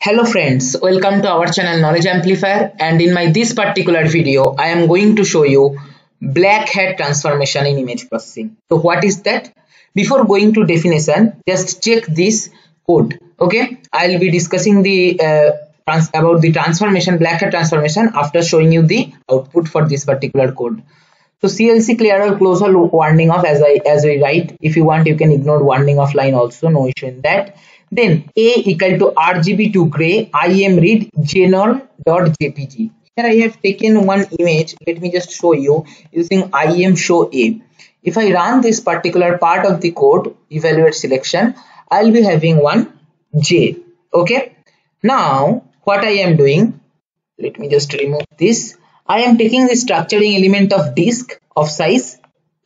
Hello friends, welcome to our channel Knowledge Amplifier and in my this particular video I am going to show you black hat transformation in image processing. So what is that? Before going to definition just check this code okay I'll be discussing the uh, about the transformation black hat transformation after showing you the output for this particular code. So CLC clear all close all warning off as I as we write. If you want, you can ignore warning off line also, no issue in that. Then A equal to RGB to gray IM read jpg. Here I have taken one image. Let me just show you using IM show A. If I run this particular part of the code, evaluate selection, I'll be having one J. Okay. Now what I am doing, let me just remove this I am taking the structuring element of disk of size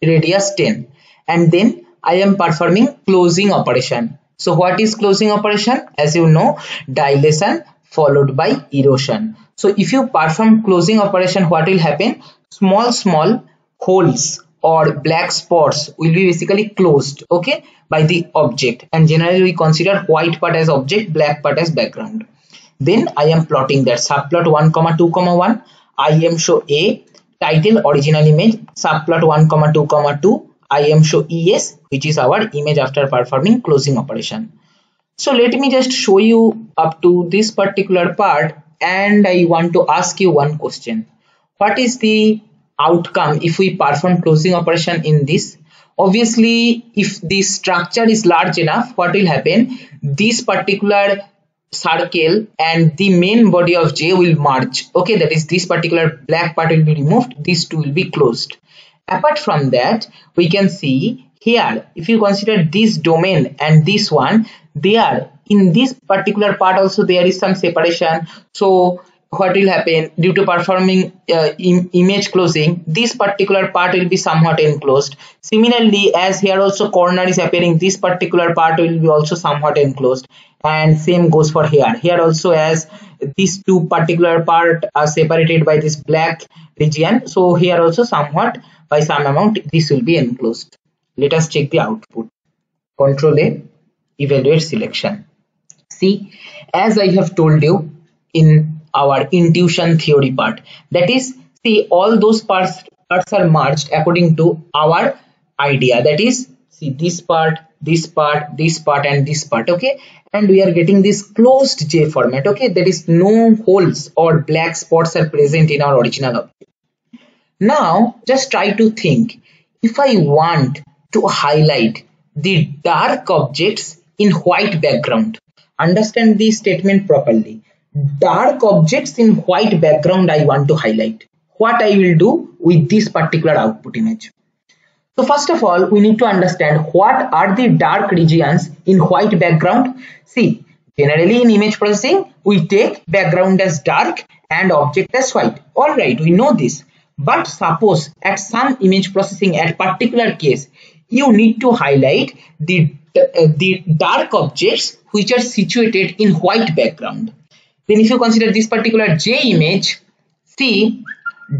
radius 10 and then I am performing closing operation. So what is closing operation? As you know dilation followed by erosion. So if you perform closing operation what will happen? Small small holes or black spots will be basically closed okay by the object and generally we consider white part as object black part as background then i am plotting that subplot 1 comma 2 comma 1 im show a title original image subplot 1 comma 2 comma 2 im show es which is our image after performing closing operation so let me just show you up to this particular part and i want to ask you one question what is the outcome if we perform closing operation in this obviously if the structure is large enough what will happen this particular circle and the main body of J will merge. Okay, that is this particular black part will be removed, these two will be closed. Apart from that, we can see here, if you consider this domain and this one, they are in this particular part also there is some separation. So what will happen? Due to performing uh, Im image closing this particular part will be somewhat enclosed. Similarly as here also corner is appearing this particular part will be also somewhat enclosed. And same goes for here. Here also as these two particular part are separated by this black region so here also somewhat by some amount this will be enclosed. Let us check the output. Control a evaluate selection. See as i have told you in our intuition theory part that is see all those parts parts are merged according to our idea. That is see this part this part this part and this part okay? And we are getting this closed j format okay? There is no holes or black spots are present in our original object now just try to think if i want to highlight the dark objects in white background understand this statement properly dark objects in white background I want to highlight. What I will do with this particular output image. So first of all, we need to understand what are the dark regions in white background. See, generally in image processing, we take background as dark and object as white. Alright, we know this. But suppose at some image processing at particular case, you need to highlight the, uh, the dark objects which are situated in white background. Then if you consider this particular J image, see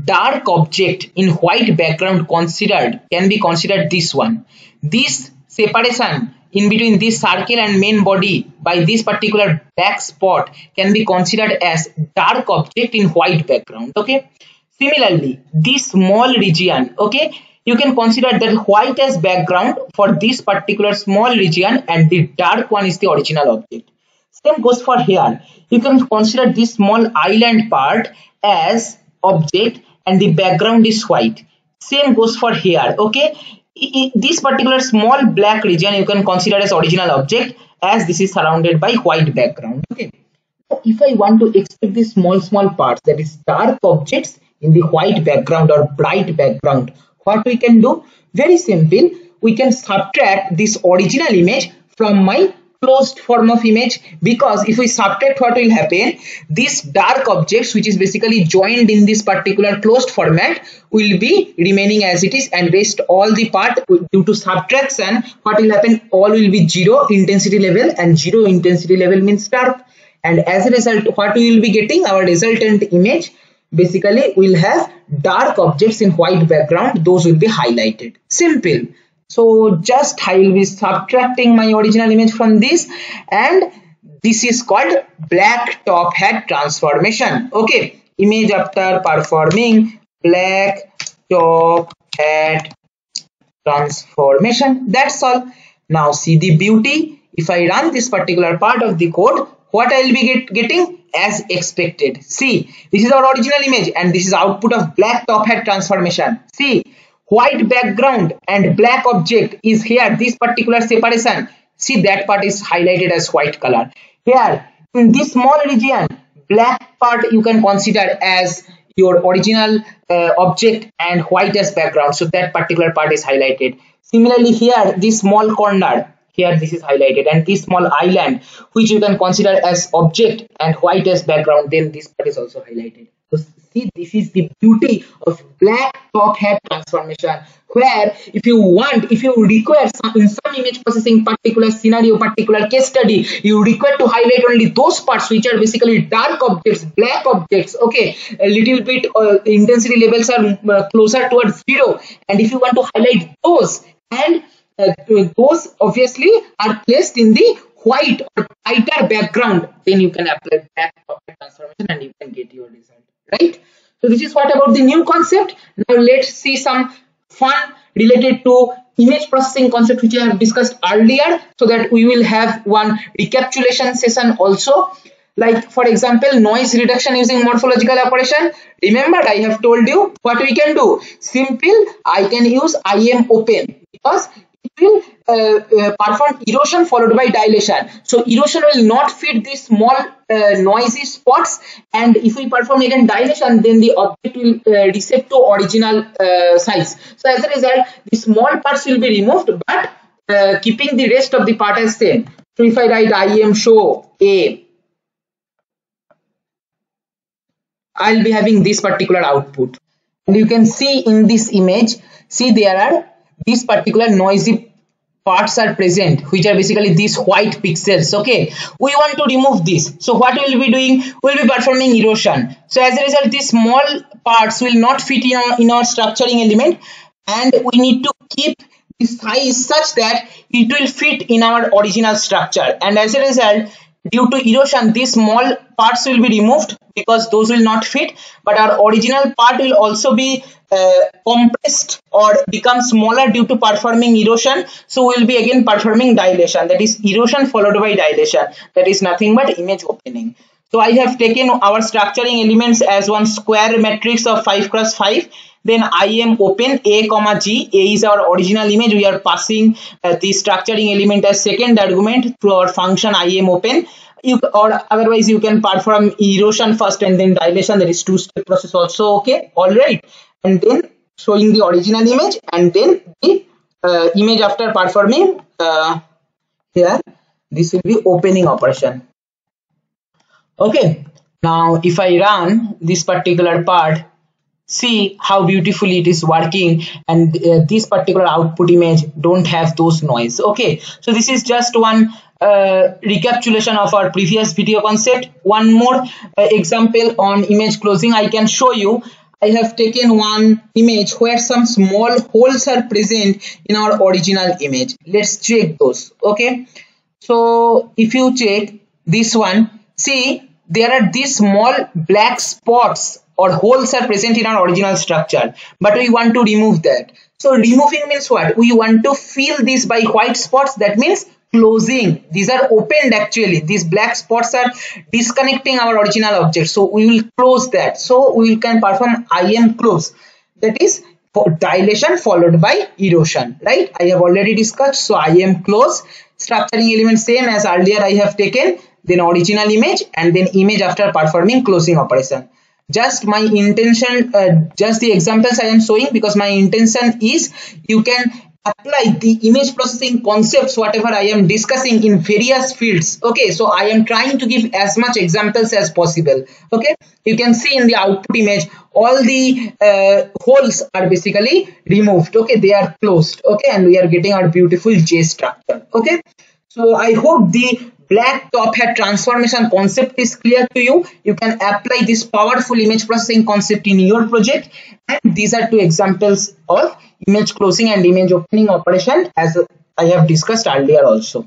dark object in white background considered can be considered this one. This separation in between this circle and main body by this particular black spot can be considered as dark object in white background okay similarly this small region okay you can consider that white as background for this particular small region and the dark one is the original object same goes for here. You can consider this small island part as object and the background is white. Same goes for here. Okay. This particular small black region you can consider as original object as this is surrounded by white background. Okay. if I want to extract these small small parts that is dark objects in the white background or bright background, what we can do? Very simple. We can subtract this original image from my closed form of image because if we subtract what will happen? This dark objects which is basically joined in this particular closed format will be remaining as it is and rest all the part. Due to subtraction what will happen? All will be zero intensity level and zero intensity level means dark. And as a result what we will be getting? Our resultant image basically we'll have dark objects in white background. Those will be highlighted. Simple. So just I will be subtracting my original image from this. And this is called black top hat transformation. Okay. Image after performing black top hat transformation. That's all. Now see the beauty. If i run this particular part of the code what i will be get, getting as expected. See this is our original image and this is output of black top hat transformation. See white background and black object is here this particular separation. See that part is highlighted as white color. Here in this small region black part you can consider as your original uh, object and white as background. So that particular part is highlighted. Similarly here this small corner here this is highlighted. And this small island which you can consider as object and white as background then this part is also highlighted. So see this is the beauty of black top hat transformation where if you want if you require some, in some image processing particular scenario particular case study you require to highlight only those parts which are basically dark objects black objects. Okay a little bit uh, intensity levels are uh, closer towards zero. And if you want to highlight those and Uh, those obviously are placed in the white or lighter background. Then you can apply black transformation and you can get your result right? So this is what about the new concept? Now let's see some fun related to image processing concept which I have discussed earlier so that we will have one recapitulation session also. Like for example noise reduction using morphological operation. Remember i have told you what we can do. Simple i can use im open because will uh, uh, perform erosion followed by dilation. So erosion will not fit these small uh, noisy spots and if we perform again dilation then the object will uh, reset to original uh, size. So as a result the small parts will be removed but uh, keeping the rest of the part as same. So if I write IM show A I'll be having this particular output and you can see in this image see there are these particular noisy parts are present which are basically these white pixels okay? We want to remove this. So what we will be doing we'll be performing erosion. So as a result these small parts will not fit in our, in our structuring element and we need to keep the size such that it will fit in our original structure. And as a result due to erosion these small parts will be removed because those will not fit but our original part will also be uh, compressed or become smaller due to performing erosion. So we will be again performing dilation. That is erosion followed by dilation. That is nothing but image opening. So i have taken our structuring elements as one square matrix of 5 cross 5 then i am open a comma g a is our original image. We are passing uh, the structuring element as second argument through our function im open. You or otherwise you can perform erosion first and then dilation. There is two step process also okay? All right. And then showing the original image and then the uh, image after performing uh, here this will be opening operation. Okay. Now if i run this particular part see how beautifully it is working and uh, this particular output image don't have those noise okay so this is just one uh, recapitulation of our previous video concept one more uh, example on image closing i can show you I have taken one image where some small holes are present in our original image. Let's check those. Okay. So if you check this one, see there are these small black spots or holes are present in our original structure but we want to remove that. So removing means what? We want to fill this by white spots. That means closing. These are opened actually. These black spots are disconnecting our original object. So we will close that. So we can perform im close. That is dilation followed by erosion right? I have already discussed. So im close. Structuring element same as earlier i have taken then original image and then image after performing closing operation. Just my intention uh, just the examples i am showing because my intention is you can apply the image processing concepts whatever i am discussing in various fields. Okay so i am trying to give as much examples as possible. Okay you can see in the output image all the uh, holes are basically removed. Okay they are closed. Okay and we are getting our beautiful j structure. Okay so i hope the black top hat transformation concept is clear to you. You can apply this powerful image processing concept in your project. And these are two examples of image closing and image opening operation as i have discussed earlier also.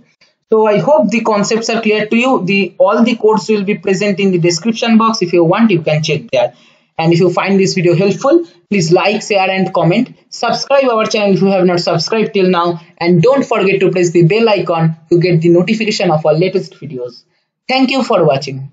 So i hope the concepts are clear to you. The all the codes will be present in the description box. If you want you can check there and if you find this video helpful please like share and comment. Subscribe our channel if you have not subscribed till now. And don't forget to press the bell icon to get the notification of our latest videos. Thank you for watching